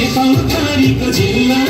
नेपाल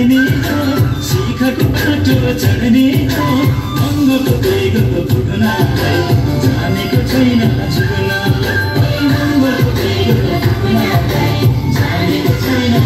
लड्ने हो शिखरको बाटो चढ्ने हो मङ्गलको बेगको जानेको छैन पुग्नलाई जानेको छैन